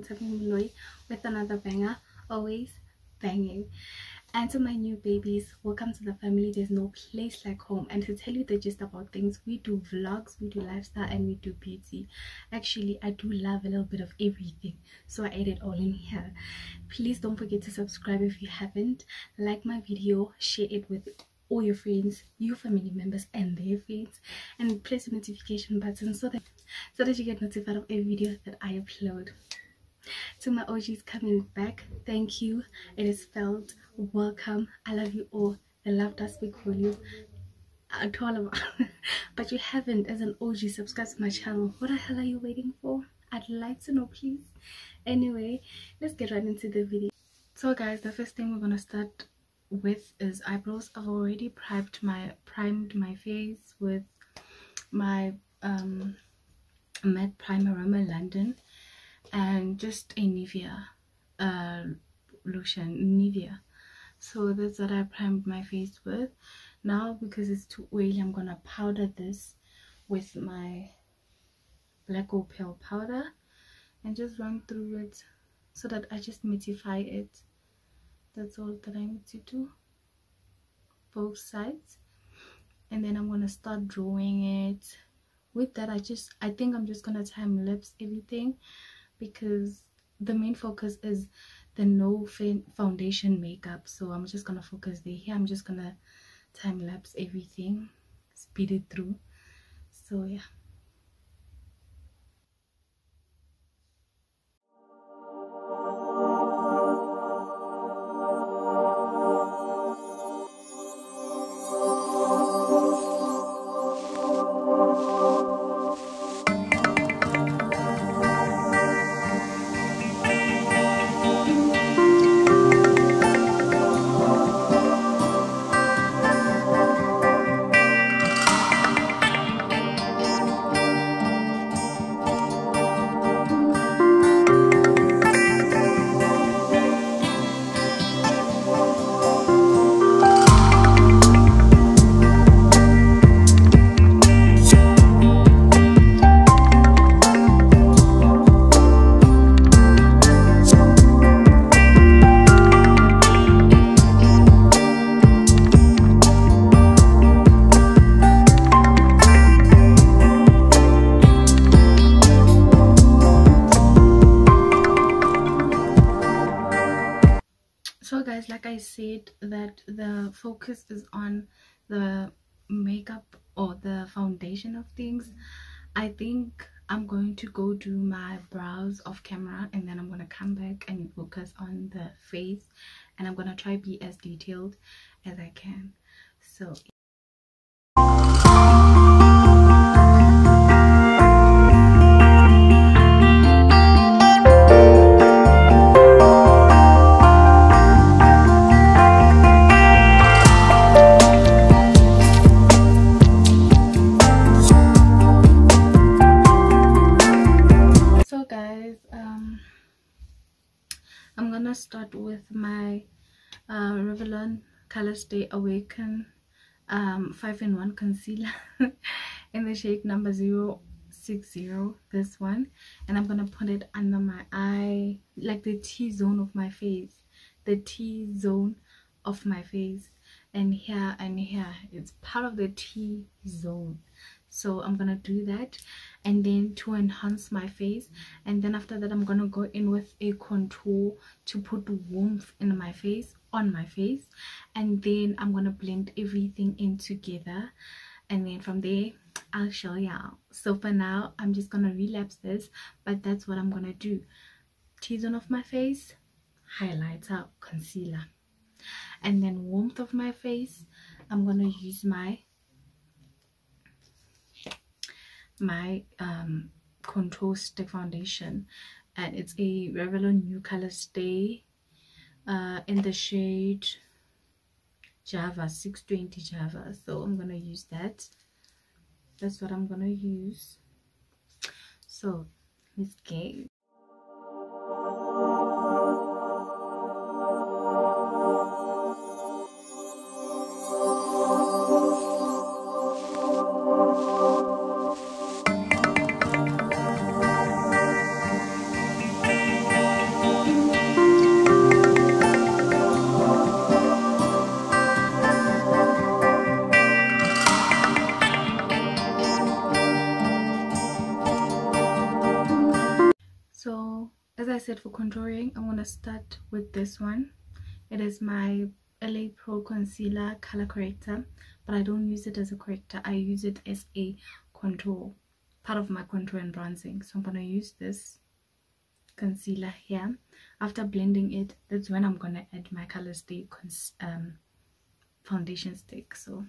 girl Tammy with another banger, always banging. And to my new babies, welcome to the family. There's no place like home. And to tell you the gist about things, we do vlogs, we do lifestyle, and we do beauty. Actually, I do love a little bit of everything, so I add it all in here. Please don't forget to subscribe if you haven't. Like my video, share it with all your friends, your family members, and their friends, and press the notification button so that so that you get notified of every video that I upload. To my OGs coming back, thank you. It is felt. Welcome. I love you all. The love does speak volume. I told about but you haven't as an OG subscribed to my channel. What the hell are you waiting for? I'd like to know please. Anyway, let's get right into the video. So guys, the first thing we're gonna start with is eyebrows. I've already primed my primed my face with my um matte primer Rimmel London and just a Nivea uh, lotion Nivea. So that's what I primed my face with. Now because it's too oily I'm gonna powder this with my black opal powder and just run through it so that I just mattify it. That's all that I need to do both sides. And then I'm gonna start drawing it. With that I just I think I'm just gonna time lapse everything because the main focus is the no foundation makeup. So i'm just gonna focus there. Here i'm just gonna time lapse everything speed it through. So yeah said that the focus is on the makeup or the foundation of things I think I'm going to go do my brows off camera and then I'm going to come back and focus on the face and I'm going to try be as detailed as I can. So Color Stay Awaken um, 5-in-1 concealer. In the shade number 060 this one. And I'm gonna put it under my eye like the T-zone of my face. The T-zone of my face. And here and here it's part of the T-zone so i'm gonna do that and then to enhance my face. And then after that i'm gonna go in with a contour to put warmth in my face on my face. And then i'm gonna blend everything in together. And then from there i'll show y'all. So for now i'm just gonna relapse this but that's what i'm gonna do. T-zone of my face highlighter concealer. And then warmth of my face i'm gonna use my my um, contour stick foundation and it's a Revlon new color stay uh, in the shade Java 620 Java. So I'm gonna use that. That's what I'm gonna use. So let's start with this one. It is my la pro concealer color corrector but i don't use it as a corrector. I use it as a contour part of my contour and bronzing. So i'm gonna use this concealer here. After blending it that's when i'm gonna add my color stay um foundation stick. So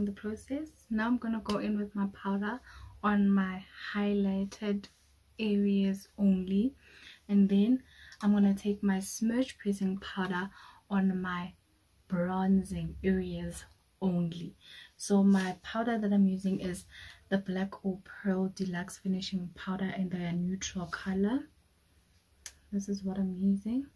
the process. Now i'm gonna go in with my powder on my highlighted areas only. And then i'm gonna take my smudge pressing powder on my bronzing areas only. So my powder that i'm using is the black opal deluxe finishing powder in the neutral color. This is what i'm using.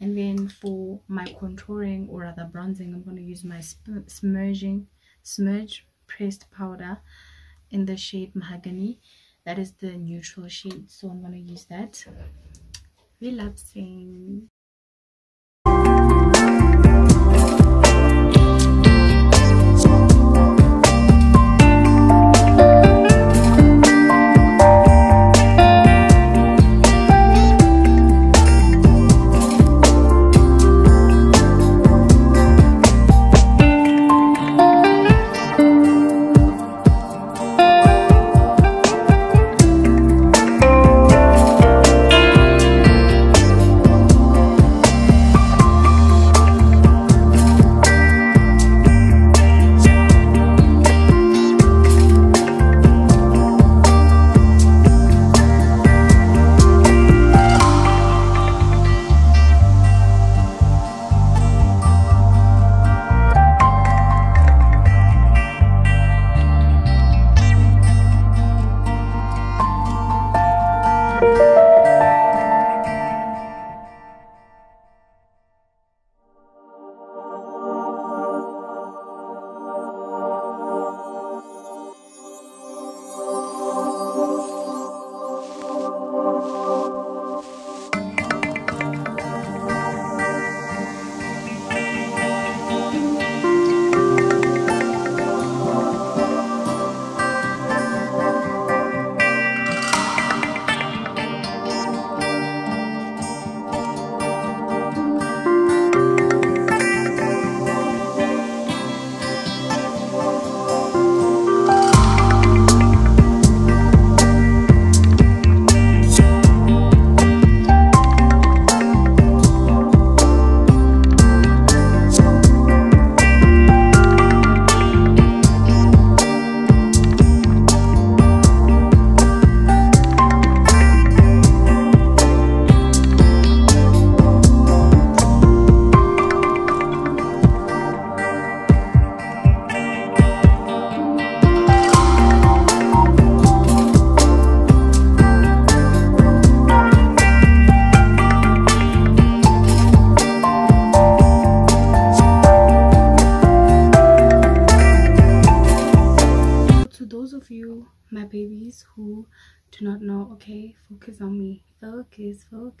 And then for my contouring or rather bronzing i'm going to use my smudging smudge pressed powder in the shade mahogany. That is the neutral shade so i'm going to use that. Relapsing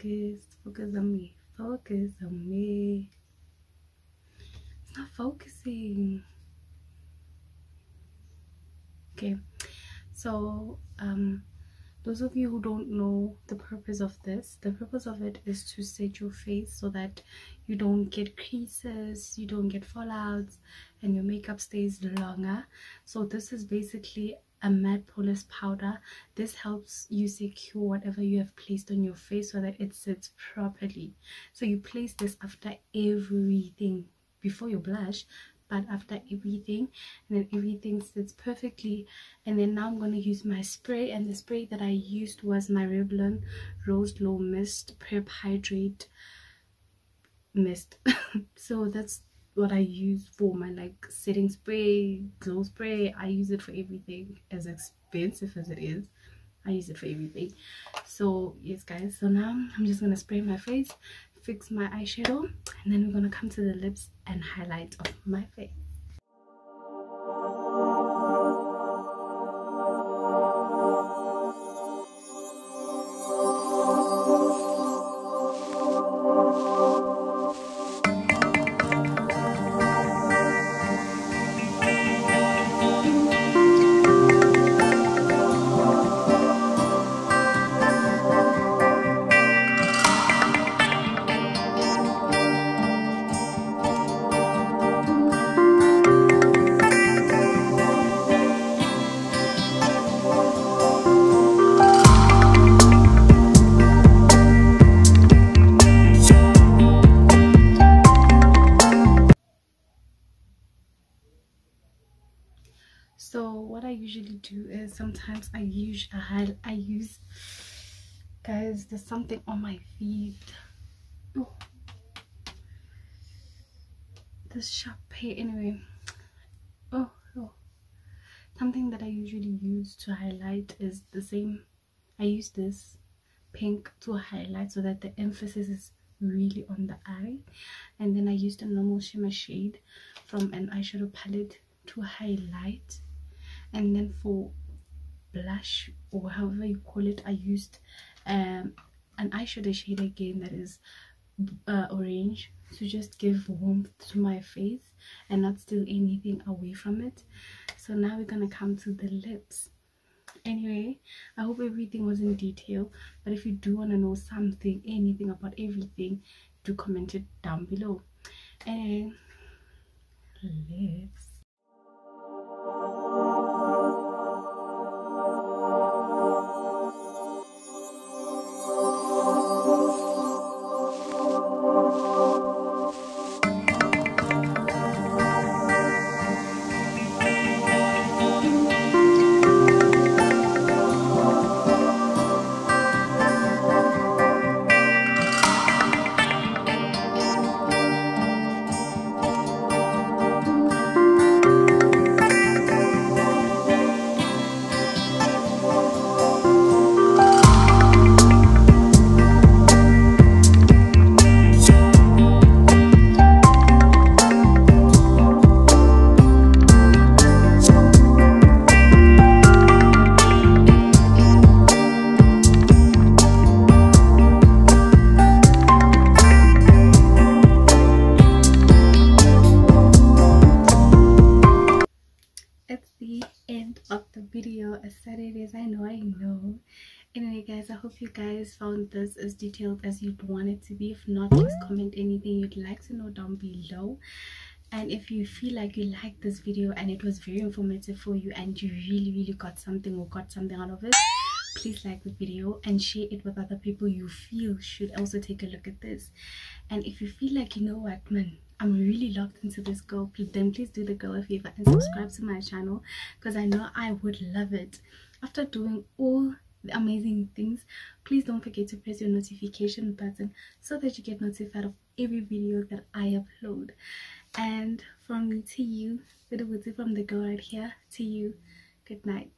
focus focus on me focus on me. It's not focusing. Okay so um those of you who don't know the purpose of this the purpose of it is to set your face so that you don't get creases you don't get fallouts and your makeup stays longer. So this is basically a matte polish powder. This helps you secure whatever you have placed on your face so that it sits properly. So you place this after everything before you blush but after everything and then everything sits perfectly. And then now i'm going to use my spray and the spray that i used was my revlon rose glow mist prep hydrate mist. So that's what i use for my like setting spray glow spray i use it for everything as expensive as it is i use it for everything. So yes guys so now i'm just gonna spray my face fix my eyeshadow and then we're gonna come to the lips and highlight of my face do is sometimes i use i, I use guys there's something on my feet. Oh this sharp pain anyway. Oh, oh. Something that i usually use to highlight is the same. I use this pink to highlight so that the emphasis is really on the eye. And then i used a normal shimmer shade from an eyeshadow palette to highlight and then for blush or however you call it i used um, an eyeshadow shade again that is uh, orange to just give warmth to my face and not steal anything away from it. So now we're gonna come to the lips. Anyway i hope everything was in detail but if you do want to know something anything about everything do comment it down below. And lips anyway guys i hope you guys found this as detailed as you'd want it to be. If not just comment anything you'd like to know down below. And if you feel like you liked this video and it was very informative for you and you really really got something or got something out of it please like the video and share it with other people you feel should also take a look at this. And if you feel like you know what man i'm really locked into this girl. Please, then please do the girl a favor and subscribe to my channel because i know i would love it. After doing all the amazing things please don't forget to press your notification button so that you get notified of every video that i upload. And from me to you from the girl right here to you good night